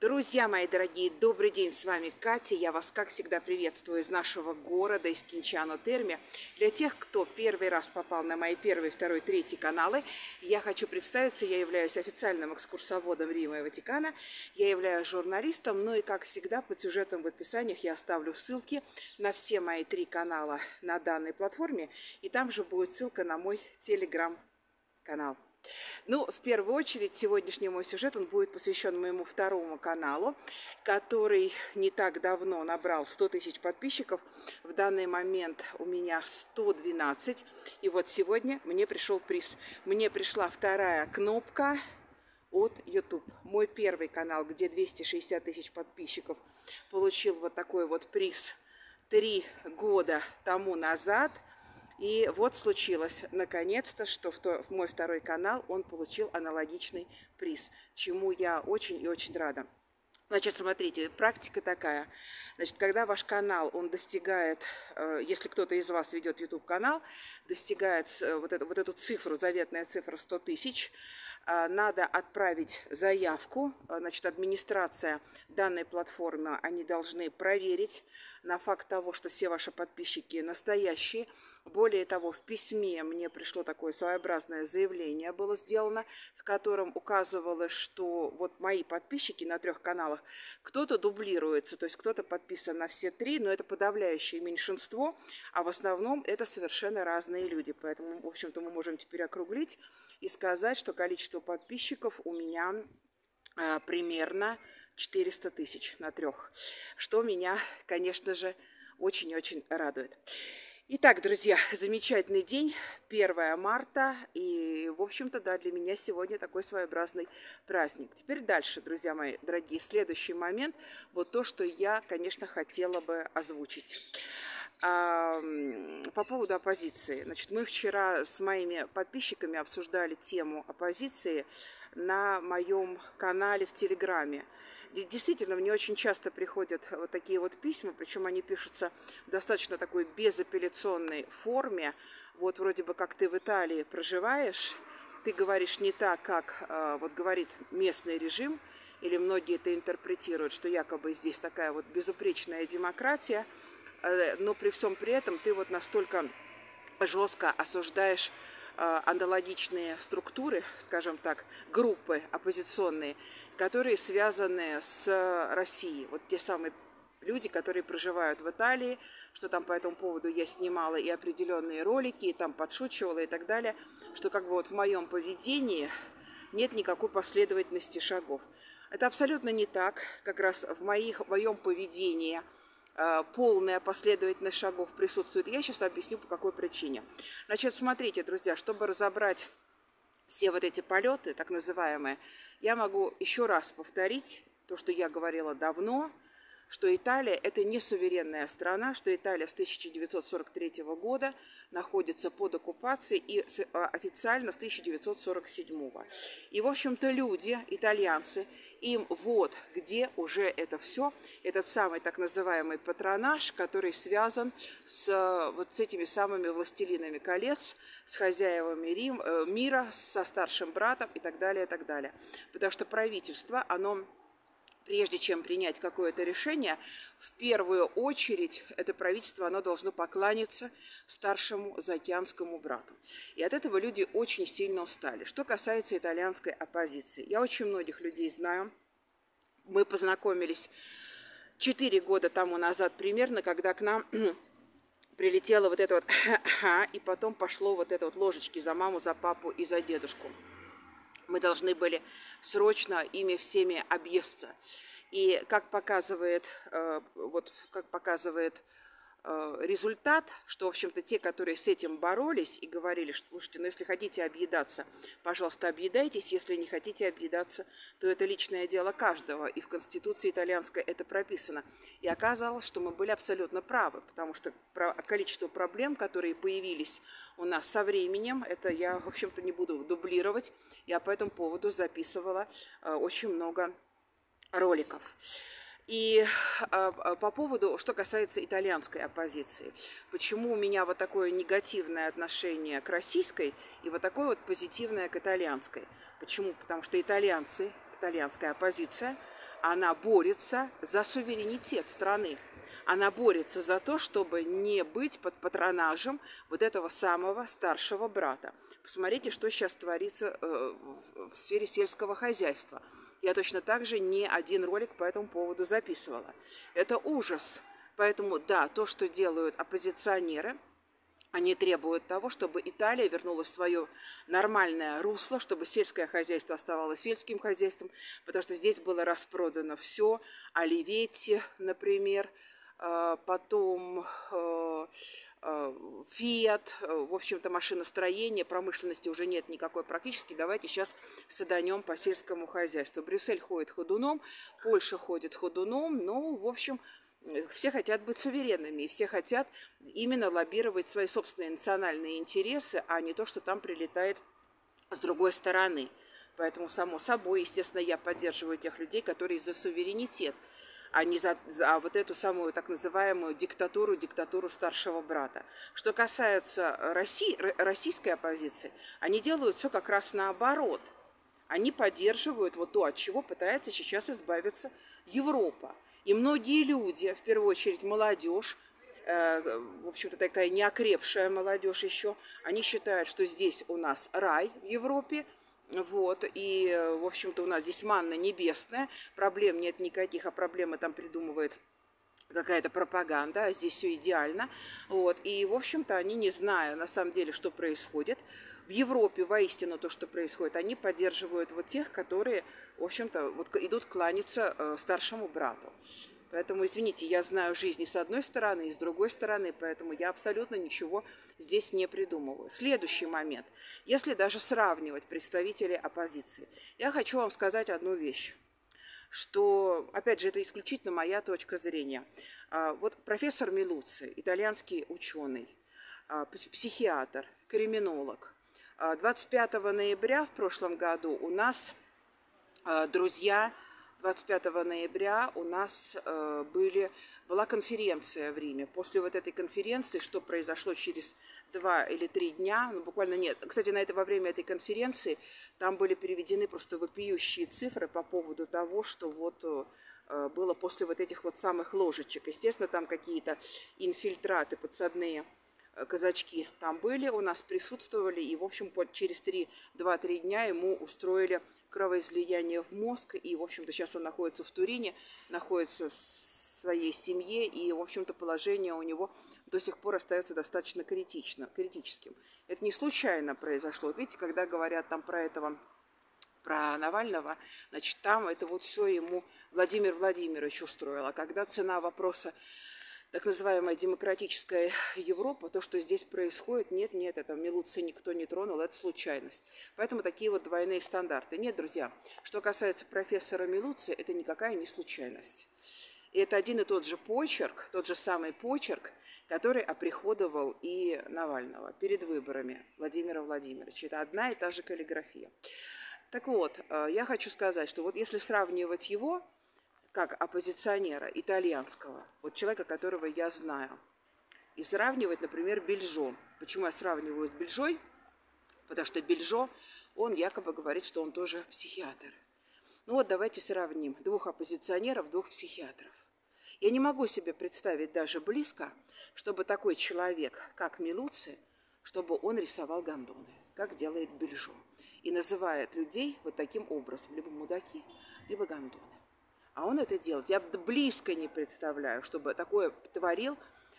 Друзья мои дорогие, добрый день, с вами Катя. Я вас, как всегда, приветствую из нашего города, из Кинчано Терми. Для тех, кто первый раз попал на мои первый, второй, третий каналы, я хочу представиться, я являюсь официальным экскурсоводом Рима и Ватикана, я являюсь журналистом, ну и, как всегда, под сюжетом в описаниях я оставлю ссылки на все мои три канала на данной платформе, и там же будет ссылка на мой телеграм-канал. Ну, в первую очередь, сегодняшний мой сюжет, он будет посвящен моему второму каналу, который не так давно набрал 100 тысяч подписчиков. В данный момент у меня 112. И вот сегодня мне пришел приз. Мне пришла вторая кнопка от YouTube. Мой первый канал, где 260 тысяч подписчиков, получил вот такой вот приз три года тому назад – и вот случилось, наконец-то, что в мой второй канал он получил аналогичный приз, чему я очень и очень рада. Значит, смотрите, практика такая. Значит, когда ваш канал, он достигает, э, если кто-то из вас ведет YouTube-канал, достигает э, вот, это, вот эту цифру, заветная цифра 100 тысяч, а, надо отправить заявку. Значит, администрация данной платформы, они должны проверить на факт того, что все ваши подписчики настоящие. Более того, в письме мне пришло такое своеобразное заявление, было сделано, в котором указывалось, что вот мои подписчики на трех каналах, кто-то дублируется, то есть кто-то подписан на все три, но это подавляющее меньшинство, а в основном это совершенно разные люди. Поэтому, в общем-то, мы можем теперь округлить и сказать, что количество подписчиков у меня а, примерно 400 тысяч на трех, что меня, конечно же, очень-очень радует. Итак, друзья, замечательный день, 1 марта, и, в общем-то, да, для меня сегодня такой своеобразный праздник. Теперь дальше, друзья мои дорогие, следующий момент, вот то, что я, конечно, хотела бы озвучить. А, по поводу оппозиции. Значит, мы вчера с моими подписчиками обсуждали тему оппозиции на моем канале в Телеграме. Действительно, мне очень часто приходят вот такие вот письма, причем они пишутся в достаточно такой безапелляционной форме. Вот вроде бы как ты в Италии проживаешь, ты говоришь не так, как э, вот говорит местный режим, или многие это интерпретируют, что якобы здесь такая вот безупречная демократия, э, но при всем при этом ты вот настолько жестко осуждаешь э, аналогичные структуры, скажем так, группы оппозиционные, которые связаны с Россией. Вот те самые люди, которые проживают в Италии, что там по этому поводу я снимала и определенные ролики, и там подшучивала и так далее, что как бы вот в моем поведении нет никакой последовательности шагов. Это абсолютно не так. Как раз в, моих, в моем поведении э, полная последовательность шагов присутствует. Я сейчас объясню, по какой причине. Значит, смотрите, друзья, чтобы разобрать все вот эти полеты, так называемые, я могу еще раз повторить то, что я говорила давно, что Италия – это не суверенная страна, что Италия с 1943 года находится под оккупацией и а, официально с 1947. И, в общем-то, люди, итальянцы, им вот где уже это все, этот самый так называемый патронаж, который связан с вот с этими самыми властелинами колец, с хозяевами Рим, э, мира, со старшим братом и так далее, и так далее. Потому что правительство, оно прежде чем принять какое-то решение, в первую очередь это правительство, оно должно покланяться старшему заокеанскому брату. И от этого люди очень сильно устали. Что касается итальянской оппозиции. Я очень многих людей знаю. Мы познакомились 4 года тому назад примерно, когда к нам прилетело вот это вот и потом пошло вот это вот ложечки за маму, за папу и за дедушку мы должны были срочно ими всеми объесться. И как показывает, э, вот как показывает результат, что, в общем-то, те, которые с этим боролись и говорили, что, слушайте, ну, если хотите объедаться, пожалуйста, объедайтесь, если не хотите объедаться, то это личное дело каждого, и в Конституции итальянской это прописано. И оказалось, что мы были абсолютно правы, потому что количество проблем, которые появились у нас со временем, это я, в общем-то, не буду дублировать, я по этому поводу записывала э, очень много роликов. И а, а, по поводу, что касается итальянской оппозиции, почему у меня вот такое негативное отношение к российской и вот такое вот позитивное к итальянской? Почему? Потому что итальянцы, итальянская оппозиция, она борется за суверенитет страны. Она борется за то, чтобы не быть под патронажем вот этого самого старшего брата. Посмотрите, что сейчас творится э, в сфере сельского хозяйства. Я точно так же не один ролик по этому поводу записывала. Это ужас. Поэтому, да, то, что делают оппозиционеры – они требуют того, чтобы Италия вернулась в свое нормальное русло, чтобы сельское хозяйство оставалось сельским хозяйством, потому что здесь было распродано все. Оливетти, например, потом Фиат, а, в общем-то, машиностроение, промышленности уже нет никакой практически. Давайте сейчас саданем по сельскому хозяйству. Брюссель ходит ходуном, Польша ходит ходуном, ну, в общем, все хотят быть суверенными, и все хотят именно лоббировать свои собственные национальные интересы, а не то, что там прилетает с другой стороны. Поэтому, само собой, естественно, я поддерживаю тех людей, которые за суверенитет, а не за, за вот эту самую так называемую диктатуру, диктатуру старшего брата. Что касается России, российской оппозиции, они делают все как раз наоборот. Они поддерживают вот то, от чего пытается сейчас избавиться Европа. И многие люди, в первую очередь молодежь, э, в общем-то такая неокрепшая молодежь еще, они считают, что здесь у нас рай в Европе, вот, и, в общем-то, у нас здесь манна небесная, проблем нет никаких, а проблемы там придумывает какая-то пропаганда, а здесь все идеально. Вот. И, в общем-то, они, не зная на самом деле, что происходит, в Европе воистину то, что происходит, они поддерживают вот тех, которые, в общем-то, вот идут кланяться э, старшему брату. Поэтому, извините, я знаю жизни с одной стороны и с другой стороны, поэтому я абсолютно ничего здесь не придумываю. Следующий момент. Если даже сравнивать представителей оппозиции, я хочу вам сказать одну вещь что, опять же, это исключительно моя точка зрения. А, вот профессор Милуци, итальянский ученый, а, психиатр, криминолог, 25 а, ноября в прошлом году у нас друзья 25 ноября у нас э, были, была конференция в Риме. После вот этой конференции, что произошло через два или три дня, ну буквально нет. Кстати, на это, во время этой конференции там были переведены просто вопиющие цифры по поводу того, что вот э, было после вот этих вот самых ложечек. Естественно, там какие-то инфильтраты подсадные казачки там были, у нас присутствовали, и, в общем, через 2-3 дня ему устроили кровоизлияние в мозг, и, в общем-то, сейчас он находится в Турине, находится в своей семье, и, в общем-то, положение у него до сих пор остается достаточно критично, критическим. Это не случайно произошло. Вот видите, когда говорят там про этого про Навального, значит, там это вот все ему Владимир Владимирович устроил. А когда цена вопроса так называемая демократическая Европа, то, что здесь происходит, нет, нет, это Милуции никто не тронул, это случайность. Поэтому такие вот двойные стандарты. Нет, друзья, что касается профессора Милуции, это никакая не случайность. И это один и тот же почерк, тот же самый почерк, который оприходовал и Навального перед выборами Владимира Владимировича. Это одна и та же каллиграфия. Так вот, э, я хочу сказать, что вот если сравнивать его как оппозиционера итальянского, вот человека, которого я знаю, и сравнивать, например, Бельжо. Почему я сравниваю с Бельжой? Потому что Бельжо, он якобы говорит, что он тоже психиатр. Ну вот давайте сравним двух оппозиционеров, двух психиатров. Я не могу себе представить даже близко, чтобы такой человек, как Милуци, чтобы он рисовал гондоны, как делает Бельжо. И называет людей вот таким образом, либо мудаки, либо гондоны. А он это делает. Я близко не представляю, чтобы такое творил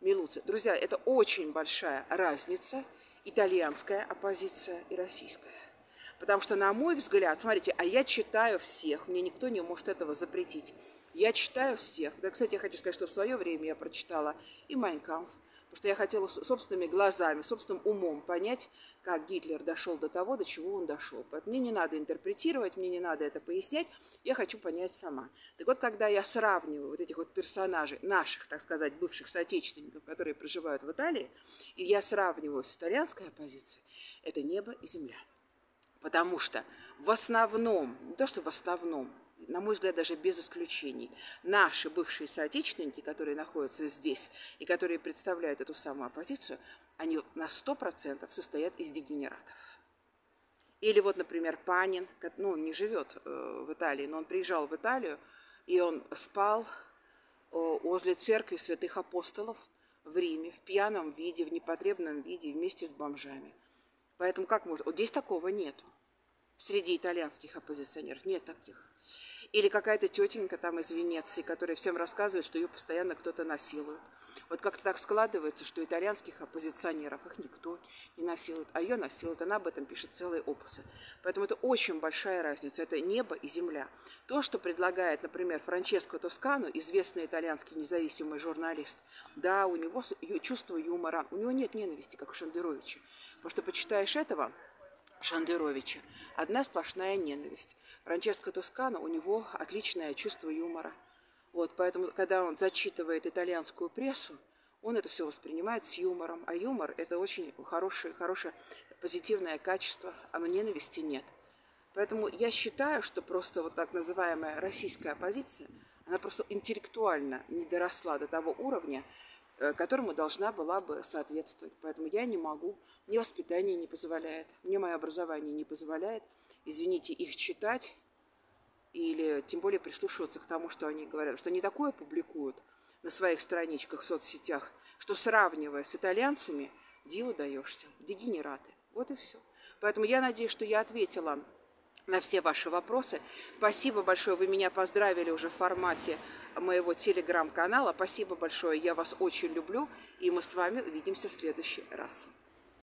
Милуци. Друзья, это очень большая разница, итальянская оппозиция и российская. Потому что, на мой взгляд, смотрите, а я читаю всех, мне никто не может этого запретить. Я читаю всех. Да, кстати, я хочу сказать, что в свое время я прочитала и «Майнкамф», потому что я хотела собственными глазами, собственным умом понять, как Гитлер дошел до того, до чего он дошел. Поэтому мне не надо интерпретировать, мне не надо это пояснять, я хочу понять сама. Так вот, когда я сравниваю вот этих вот персонажей, наших, так сказать, бывших соотечественников, которые проживают в Италии, и я сравниваю с итальянской оппозицией, это небо и земля. Потому что в основном, не то что в основном, на мой взгляд, даже без исключений, наши бывшие соотечественники, которые находятся здесь и которые представляют эту самую оппозицию, они на 100% состоят из дегенератов. Или вот, например, Панин, ну, он не живет э, в Италии, но он приезжал в Италию И он спал возле церкви святых апостолов в Риме в пьяном виде, в непотребном виде вместе с бомжами. Поэтому как можно? Вот здесь такого нету. Среди итальянских оппозиционеров нет таких. Или какая-то тетенька там из Венеции, которая всем рассказывает, что ее постоянно кто-то насилует. Вот как-то так складывается, что итальянских оппозиционеров их никто не насилует, а ее насилуют. Она об этом пишет целые опусы. Поэтому это очень большая разница. Это небо и земля. То, что предлагает, например, Франческо Тоскану, известный итальянский независимый журналист, да, у него чувство юмора, у него нет ненависти, как у Шандеровича. Потому что почитаешь этого, Шандеровича. Одна сплошная ненависть. Франческо Тоскано, у него отличное чувство юмора. Вот, поэтому, когда он зачитывает итальянскую прессу, он это все воспринимает с юмором. А юмор – это очень хорошее, хорошее позитивное качество, а на ненависти нет. Поэтому я считаю, что просто вот так называемая российская оппозиция, она просто интеллектуально не доросла до того уровня, которому должна была бы соответствовать. Поэтому я не могу, мне воспитание не позволяет, мне мое образование не позволяет, извините, их читать или тем более прислушиваться к тому, что они говорят, что они такое публикуют на своих страничках в соцсетях, что сравнивая с итальянцами, диву даешься, дегенераты. Вот и все. Поэтому я надеюсь, что я ответила на все ваши вопросы. Спасибо большое, вы меня поздравили уже в формате моего телеграм-канала. Спасибо большое, я вас очень люблю, и мы с вами увидимся в следующий раз.